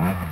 Mm-hmm.